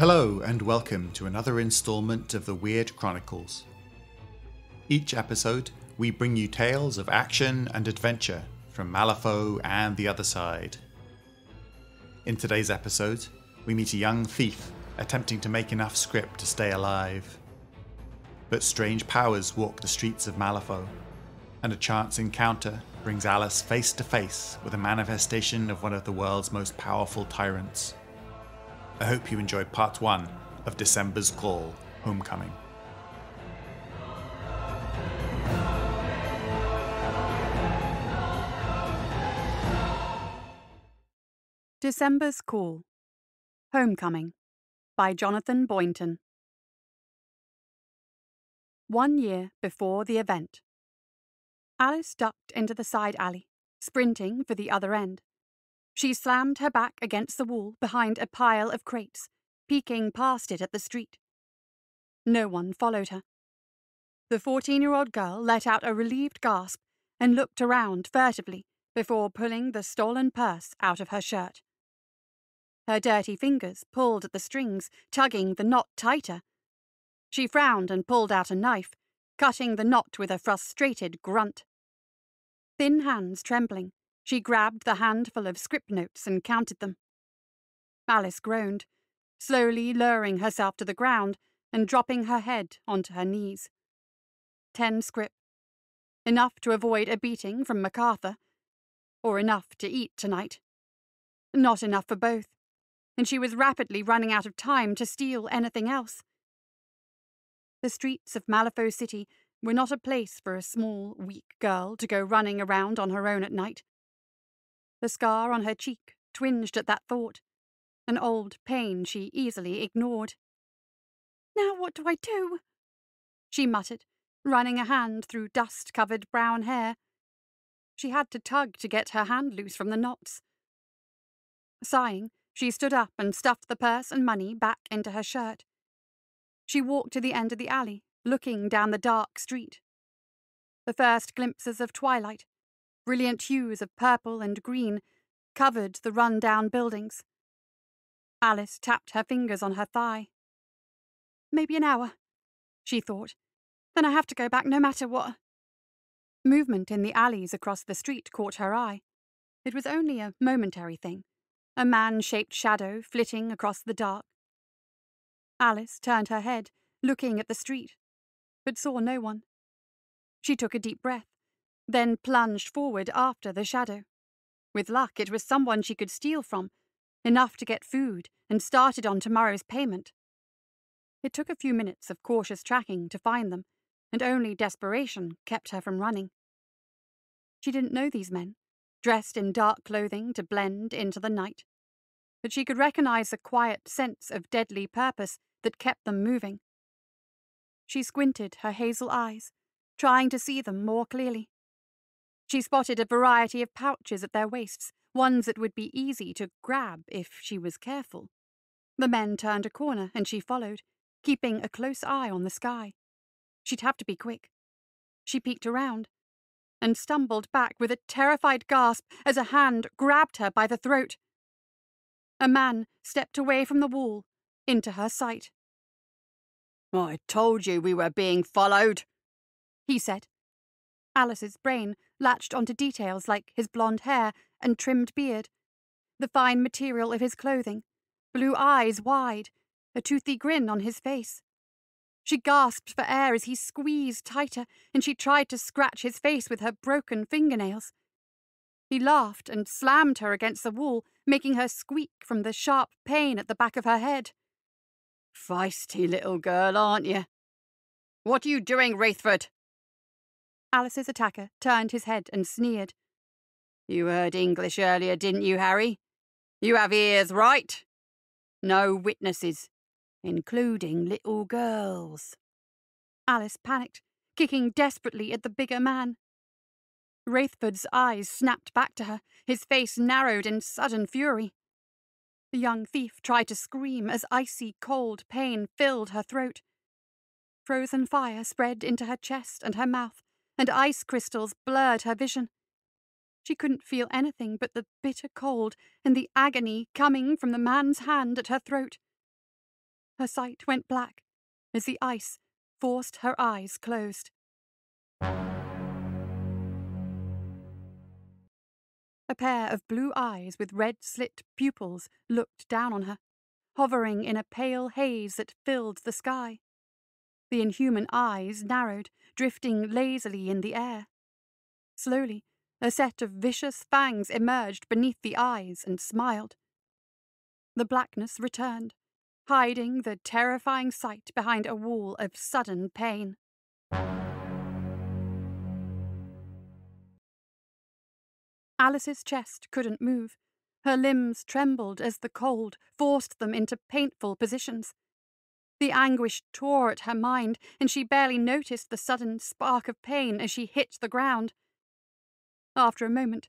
Hello, and welcome to another installment of the Wyrd Chronicles. Each episode, we bring you tales of action and adventure from Malifaux and the other side. In today's episode, we meet a young thief attempting to make enough scrip to stay alive. But strange powers walk the streets of Malifaux, and a chance encounter brings Alice face to face with a manifestation of one of the world's most powerful tyrants. I hope you enjoyed part one of December's Call Homecoming. December's Call Homecoming by Jonathan Boynton. One year before the event, Alice ducked into the side alley, sprinting for the other end. She slammed her back against the wall behind a pile of crates, peeking past it at the street. No one followed her. The 14 year old girl let out a relieved gasp and looked around furtively before pulling the stolen purse out of her shirt. Her dirty fingers pulled at the strings, tugging the knot tighter. She frowned and pulled out a knife, cutting the knot with a frustrated grunt. Thin hands trembling, she grabbed the handful of scrip notes and counted them. Alice groaned, slowly lowering herself to the ground and dropping her head onto her knees. Ten scrip. Enough to avoid a beating from MacArthur, or enough to eat tonight. Not enough for both and she was rapidly running out of time to steal anything else. The streets of Malifaux City were not a place for a small, weak girl to go running around on her own at night. The scar on her cheek twinged at that thought, an old pain she easily ignored. Now what do I do? She muttered, running a hand through dust covered brown hair. She had to tug to get her hand loose from the knots. Sighing, she stood up and stuffed the purse and money back into her shirt. She walked to the end of the alley, looking down the dark street. The first glimpses of twilight, brilliant hues of purple and green, covered the run-down buildings. Alice tapped her fingers on her thigh. Maybe an hour, she thought. Then I have to go back no matter what. Movement in the alleys across the street caught her eye. It was only a momentary thing a man shaped shadow flitting across the dark. Alice turned her head, looking at the street, but saw no one. She took a deep breath, then plunged forward after the shadow. With luck, it was someone she could steal from, enough to get food and started on tomorrow's payment. It took a few minutes of cautious tracking to find them, and only desperation kept her from running. She didn't know these men, dressed in dark clothing to blend into the night but she could recognize a quiet sense of deadly purpose that kept them moving. She squinted her hazel eyes, trying to see them more clearly. She spotted a variety of pouches at their waists, ones that would be easy to grab if she was careful. The men turned a corner and she followed, keeping a close eye on the sky. She'd have to be quick. She peeked around and stumbled back with a terrified gasp as a hand grabbed her by the throat. A man stepped away from the wall, into her sight. I told you we were being followed, he said. Alice's brain latched onto details like his blonde hair and trimmed beard, the fine material of his clothing, blue eyes wide, a toothy grin on his face. She gasped for air as he squeezed tighter, and she tried to scratch his face with her broken fingernails. He laughed and slammed her against the wall, making her squeak from the sharp pain at the back of her head. Feisty little girl, aren't you? What are you doing, Wraithford? Alice's attacker turned his head and sneered. You heard English earlier, didn't you, Harry? You have ears, right? No witnesses, including little girls. Alice panicked, kicking desperately at the bigger man. Wraithford's eyes snapped back to her, his face narrowed in sudden fury. The young thief tried to scream as icy cold pain filled her throat. Frozen fire spread into her chest and her mouth, and ice crystals blurred her vision. She couldn't feel anything but the bitter cold and the agony coming from the man's hand at her throat. Her sight went black as the ice forced her eyes closed. A pair of blue eyes with red slit pupils looked down on her, hovering in a pale haze that filled the sky. The inhuman eyes narrowed, drifting lazily in the air. Slowly, a set of vicious fangs emerged beneath the eyes and smiled. The blackness returned, hiding the terrifying sight behind a wall of sudden pain. Alice's chest couldn't move. Her limbs trembled as the cold forced them into painful positions. The anguish tore at her mind, and she barely noticed the sudden spark of pain as she hit the ground. After a moment,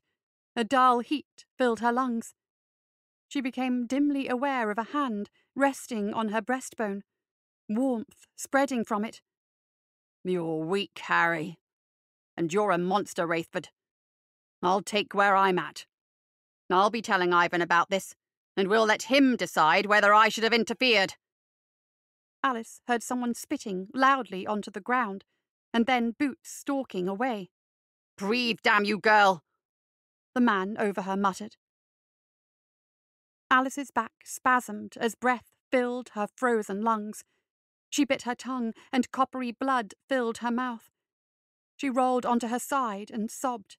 a dull heat filled her lungs. She became dimly aware of a hand resting on her breastbone, warmth spreading from it. You're weak, Harry. And you're a monster, Wraithford. I'll take where I'm at. I'll be telling Ivan about this, and we'll let him decide whether I should have interfered. Alice heard someone spitting loudly onto the ground, and then Boots stalking away. Breathe, damn you, girl! The man over her muttered. Alice's back spasmed as breath filled her frozen lungs. She bit her tongue, and coppery blood filled her mouth. She rolled onto her side and sobbed.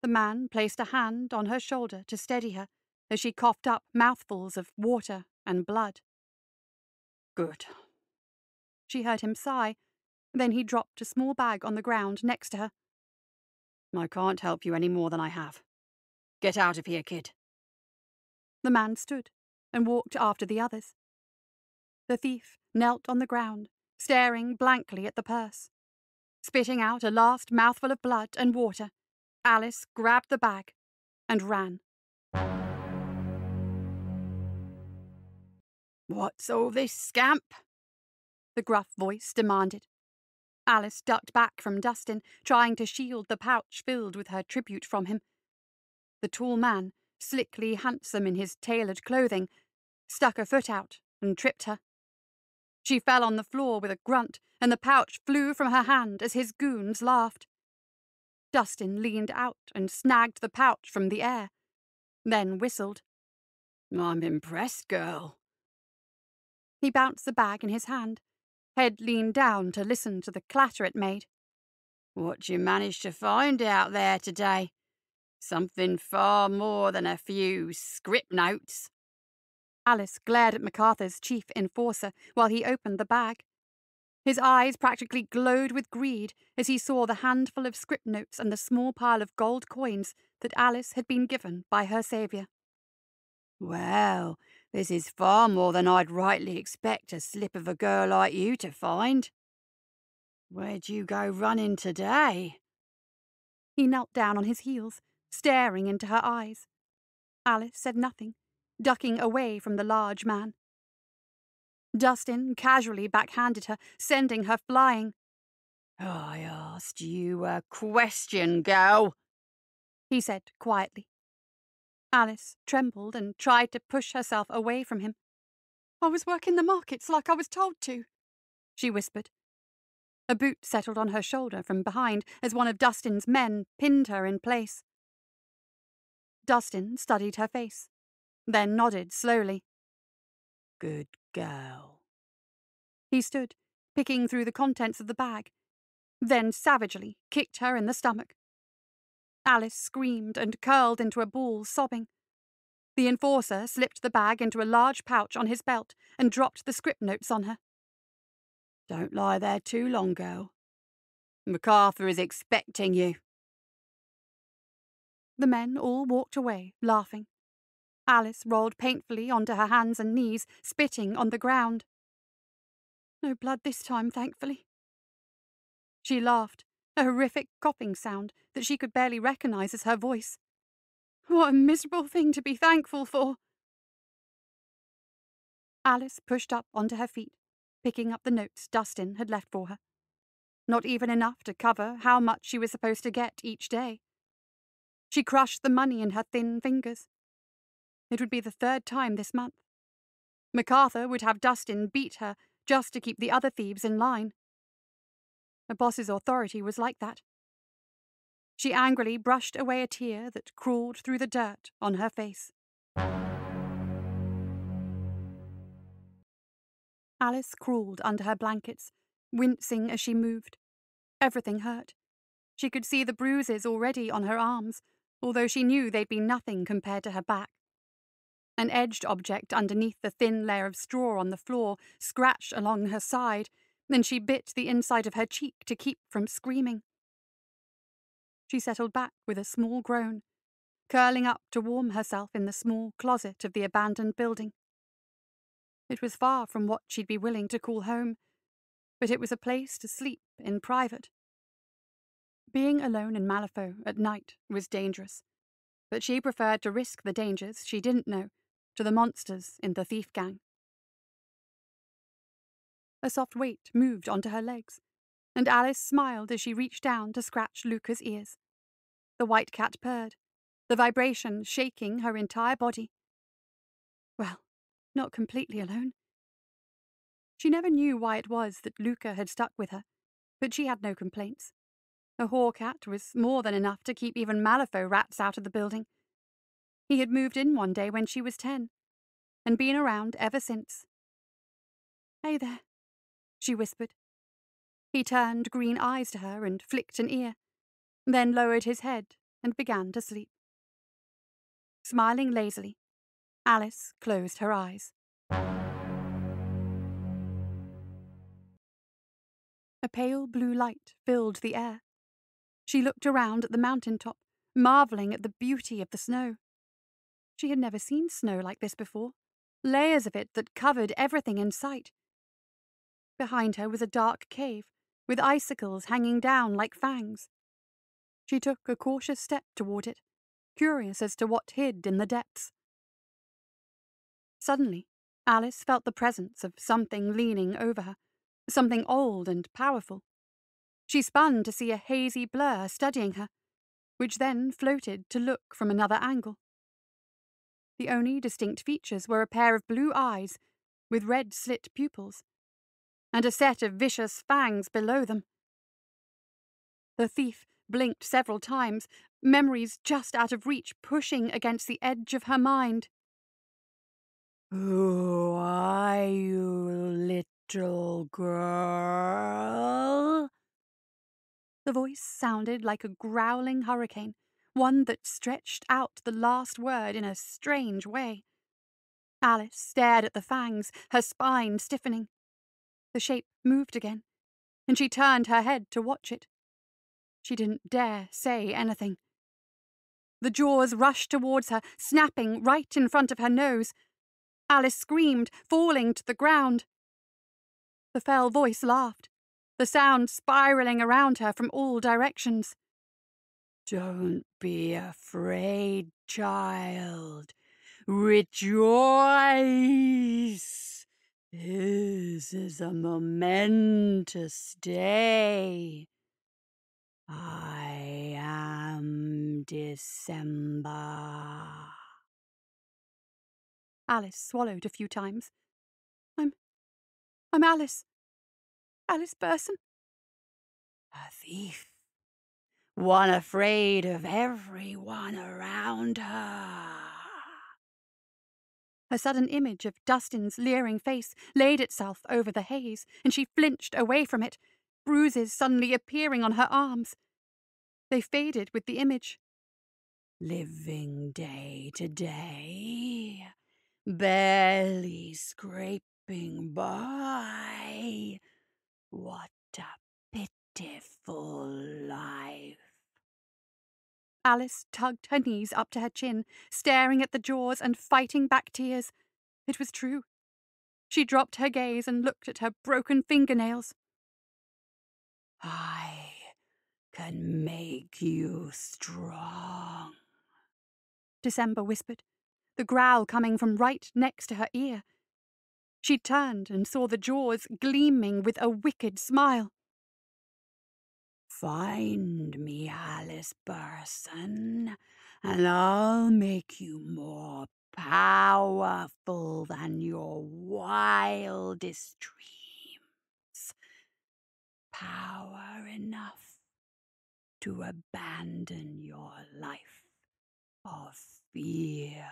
The man placed a hand on her shoulder to steady her as she coughed up mouthfuls of water and blood. Good. She heard him sigh. Then he dropped a small bag on the ground next to her. I can't help you any more than I have. Get out of here, kid. The man stood and walked after the others. The thief knelt on the ground, staring blankly at the purse. Spitting out a last mouthful of blood and water, Alice grabbed the bag and ran. What's all this, scamp? The gruff voice demanded. Alice ducked back from Dustin, trying to shield the pouch filled with her tribute from him. The tall man slickly handsome in his tailored clothing, stuck a foot out and tripped her. She fell on the floor with a grunt, and the pouch flew from her hand as his goons laughed. Dustin leaned out and snagged the pouch from the air, then whistled. I'm impressed, girl. He bounced the bag in his hand, head leaned down to listen to the clatter it made. What you managed to find out there today? Something far more than a few scrip notes. Alice glared at MacArthur's chief enforcer while he opened the bag. His eyes practically glowed with greed as he saw the handful of scrip notes and the small pile of gold coins that Alice had been given by her saviour. Well, this is far more than I'd rightly expect a slip of a girl like you to find. Where'd you go running today? He knelt down on his heels staring into her eyes. Alice said nothing, ducking away from the large man. Dustin casually backhanded her, sending her flying. I asked you a question, girl, he said quietly. Alice trembled and tried to push herself away from him. I was working the markets like I was told to, she whispered. A boot settled on her shoulder from behind as one of Dustin's men pinned her in place. Dustin studied her face, then nodded slowly. Good girl. He stood, picking through the contents of the bag, then savagely kicked her in the stomach. Alice screamed and curled into a ball, sobbing. The enforcer slipped the bag into a large pouch on his belt and dropped the scrip notes on her. Don't lie there too long, girl. MacArthur is expecting you. The men all walked away, laughing. Alice rolled painfully onto her hands and knees, spitting on the ground. No blood this time, thankfully. She laughed, a horrific coughing sound that she could barely recognize as her voice. What a miserable thing to be thankful for! Alice pushed up onto her feet, picking up the notes Dustin had left for her. Not even enough to cover how much she was supposed to get each day. She crushed the money in her thin fingers. It would be the third time this month. MacArthur would have Dustin beat her just to keep the other thieves in line. The boss's authority was like that. She angrily brushed away a tear that crawled through the dirt on her face. Alice crawled under her blankets, wincing as she moved. Everything hurt. She could see the bruises already on her arms, although she knew they'd be nothing compared to her back. An edged object underneath the thin layer of straw on the floor scratched along her side, then she bit the inside of her cheek to keep from screaming. She settled back with a small groan, curling up to warm herself in the small closet of the abandoned building. It was far from what she'd be willing to call home, but it was a place to sleep in private. Being alone in Malifaux at night was dangerous, but she preferred to risk the dangers she didn't know to the monsters in the thief gang. A soft weight moved onto her legs, and Alice smiled as she reached down to scratch Luca's ears. The white cat purred, the vibration shaking her entire body. Well, not completely alone. She never knew why it was that Luca had stuck with her, but she had no complaints. A cat was more than enough to keep even Malifaux rats out of the building. He had moved in one day when she was ten, and been around ever since. Hey there, she whispered. He turned green eyes to her and flicked an ear, then lowered his head and began to sleep. Smiling lazily, Alice closed her eyes. A pale blue light filled the air. She looked around at the mountain top, marveling at the beauty of the snow. She had never seen snow like this before, layers of it that covered everything in sight. Behind her was a dark cave, with icicles hanging down like fangs. She took a cautious step toward it, curious as to what hid in the depths. Suddenly, Alice felt the presence of something leaning over her, something old and powerful. She spun to see a hazy blur studying her, which then floated to look from another angle. The only distinct features were a pair of blue eyes with red slit pupils and a set of vicious fangs below them. The thief blinked several times, memories just out of reach pushing against the edge of her mind. Who are you, little girl? The voice sounded like a growling hurricane, one that stretched out the last word in a strange way. Alice stared at the fangs, her spine stiffening. The shape moved again, and she turned her head to watch it. She didn't dare say anything. The jaws rushed towards her, snapping right in front of her nose. Alice screamed, falling to the ground. The fell voice laughed, the sound spiraling around her from all directions. Don't be afraid, child. Rejoice. This is a momentous day. I am December. Alice swallowed a few times. I'm. I'm Alice. Alice Burson. A thief. One afraid of everyone around her. A sudden image of Dustin's leering face laid itself over the haze, and she flinched away from it, bruises suddenly appearing on her arms. They faded with the image. Living day to day, barely scraping by. What a pitiful life. Alice tugged her knees up to her chin, staring at the jaws and fighting back tears. It was true. She dropped her gaze and looked at her broken fingernails. I can make you strong, December whispered, the growl coming from right next to her ear. She turned and saw the jaws gleaming with a wicked smile. Find me, Alice Burson, and I'll make you more powerful than your wildest dreams. Power enough to abandon your life of fear.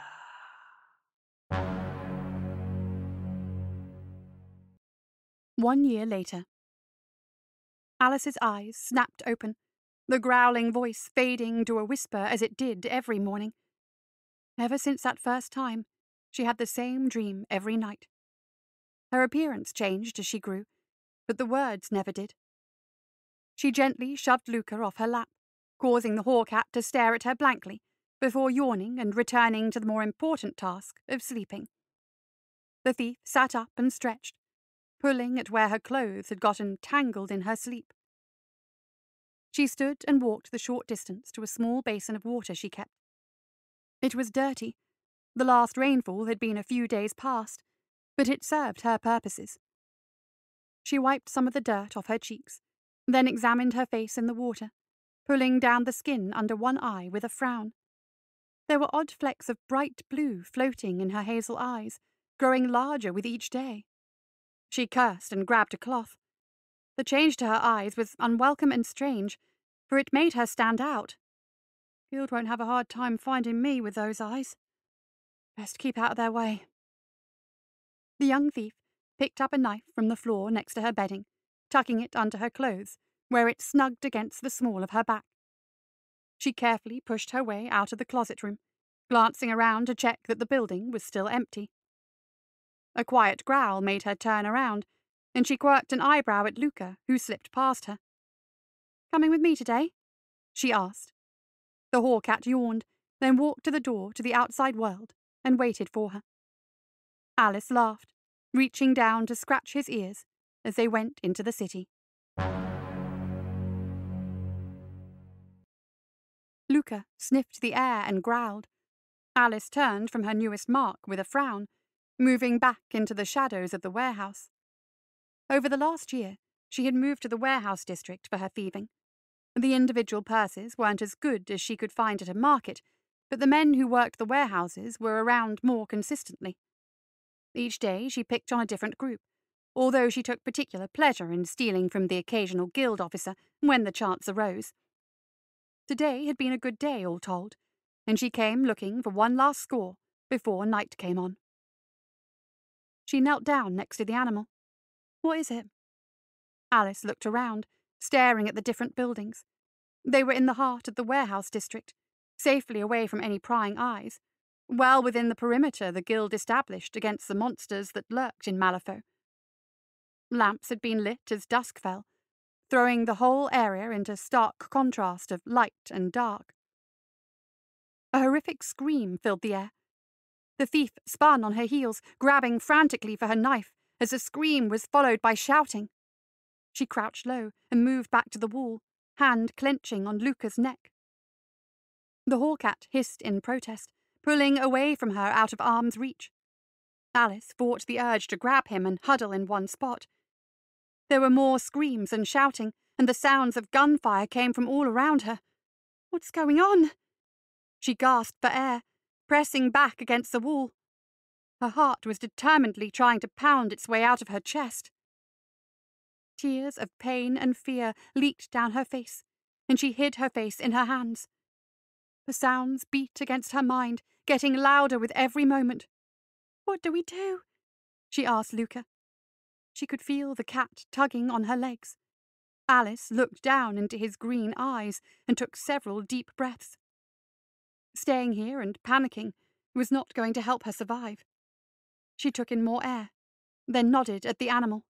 One year later, Alice's eyes snapped open, the growling voice fading to a whisper as it did every morning. Ever since that first time, she had the same dream every night. Her appearance changed as she grew, but the words never did. She gently shoved Luca off her lap, causing the hawk-cat to stare at her blankly before yawning and returning to the more important task of sleeping. The thief sat up and stretched, pulling at where her clothes had gotten tangled in her sleep. She stood and walked the short distance to a small basin of water she kept. It was dirty. The last rainfall had been a few days past, but it served her purposes. She wiped some of the dirt off her cheeks, then examined her face in the water, pulling down the skin under one eye with a frown. There were odd flecks of bright blue floating in her hazel eyes, growing larger with each day. She cursed and grabbed a cloth. The change to her eyes was unwelcome and strange, for it made her stand out. Guild won't have a hard time finding me with those eyes. Best keep out of their way. The young thief picked up a knife from the floor next to her bedding, tucking it under her clothes, where it snugged against the small of her back. She carefully pushed her way out of the closet room, glancing around to check that the building was still empty. A quiet growl made her turn around, and she quirked an eyebrow at Luca, who slipped past her. Coming with me today? she asked. The hawk-cat yawned, then walked to the door to the outside world and waited for her. Alice laughed, reaching down to scratch his ears as they went into the city. Luca sniffed the air and growled. Alice turned from her newest mark with a frown moving back into the shadows of the warehouse. Over the last year, she had moved to the warehouse district for her thieving. The individual purses weren't as good as she could find at a market, but the men who worked the warehouses were around more consistently. Each day she picked on a different group, although she took particular pleasure in stealing from the occasional guild officer when the chance arose. Today had been a good day, all told, and she came looking for one last score before night came on. She knelt down next to the animal. What is it? Alice looked around, staring at the different buildings. They were in the heart of the warehouse district, safely away from any prying eyes, well within the perimeter the guild established against the monsters that lurked in Malifaux. Lamps had been lit as dusk fell, throwing the whole area into stark contrast of light and dark. A horrific scream filled the air, the thief spun on her heels, grabbing frantically for her knife, as a scream was followed by shouting. She crouched low and moved back to the wall, hand clenching on Luca's neck. The hawk-cat hissed in protest, pulling away from her out of arm's reach. Alice fought the urge to grab him and huddle in one spot. There were more screams and shouting, and the sounds of gunfire came from all around her. What's going on? She gasped for air, pressing back against the wall. Her heart was determinedly trying to pound its way out of her chest. Tears of pain and fear leaked down her face, and she hid her face in her hands. The sounds beat against her mind, getting louder with every moment. What do we do? she asked Luca. She could feel the cat tugging on her legs. Alice looked down into his green eyes and took several deep breaths. Staying here and panicking was not going to help her survive. She took in more air, then nodded at the animal.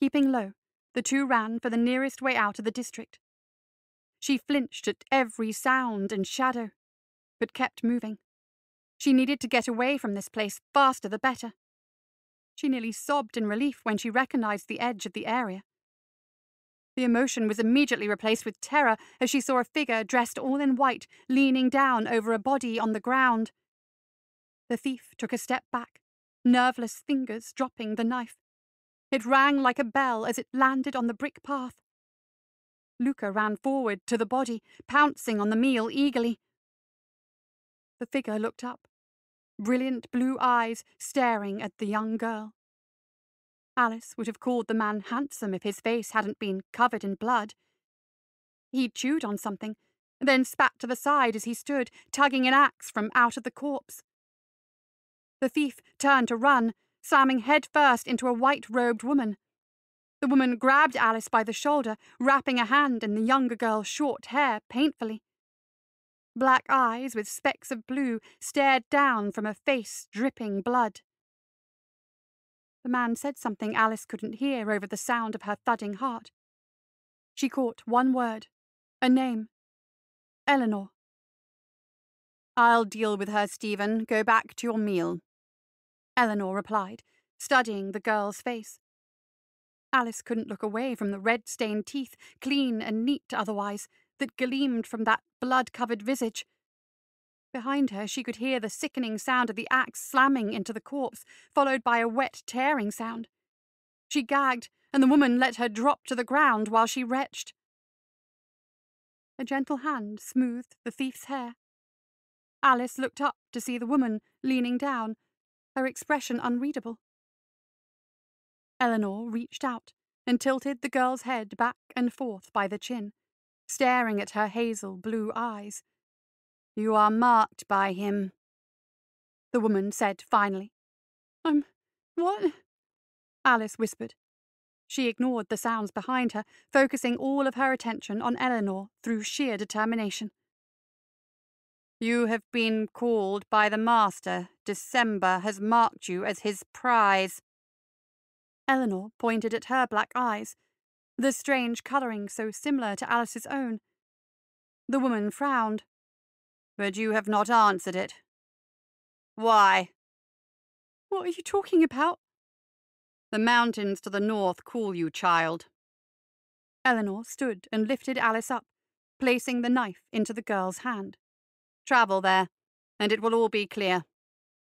Keeping low, the two ran for the nearest way out of the district. She flinched at every sound and shadow, but kept moving. She needed to get away from this place faster the better. She nearly sobbed in relief when she recognized the edge of the area. The emotion was immediately replaced with terror as she saw a figure dressed all in white leaning down over a body on the ground. The thief took a step back, nerveless fingers dropping the knife. It rang like a bell as it landed on the brick path. Luca ran forward to the body, pouncing on the meal eagerly. The figure looked up, brilliant blue eyes staring at the young girl. Alice would have called the man handsome if his face hadn't been covered in blood. He chewed on something, then spat to the side as he stood, tugging an axe from out of the corpse. The thief turned to run, slamming head first into a white robed woman. The woman grabbed Alice by the shoulder, wrapping a hand in the younger girl's short hair painfully. Black eyes with specks of blue stared down from a face dripping blood. The man said something Alice couldn't hear over the sound of her thudding heart. She caught one word, a name. Eleanor. I'll deal with her, Stephen. Go back to your meal. Eleanor replied, studying the girl's face. Alice couldn't look away from the red stained teeth, clean and neat otherwise, that gleamed from that blood covered visage. Behind her, she could hear the sickening sound of the axe slamming into the corpse, followed by a wet tearing sound. She gagged, and the woman let her drop to the ground while she retched. A gentle hand smoothed the thief's hair. Alice looked up to see the woman leaning down, her expression unreadable. Eleanor reached out and tilted the girl's head back and forth by the chin, staring at her hazel blue eyes. You are marked by him, the woman said finally. I'm. what? Alice whispered. She ignored the sounds behind her, focusing all of her attention on Eleanor through sheer determination. You have been called by the Master. December has marked you as his prize. Eleanor pointed at her black eyes, the strange colouring so similar to Alice's own. The woman frowned. But you have not answered it. Why? What are you talking about? The mountains to the north call you, child. Eleanor stood and lifted Alice up, placing the knife into the girl's hand. Travel there, and it will all be clear.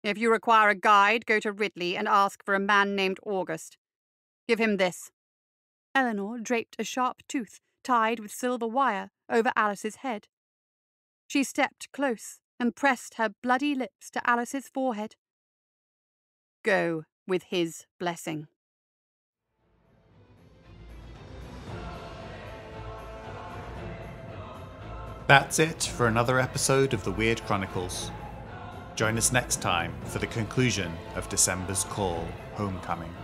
If you require a guide, go to Ridley and ask for a man named August. Give him this. Eleanor draped a sharp tooth tied with silver wire over Alice's head. She stepped close and pressed her bloody lips to Alice's forehead. Go with his blessing. That's it for another episode of the Wyrd Chronicles. Join us next time for the conclusion of December's Call Homecoming.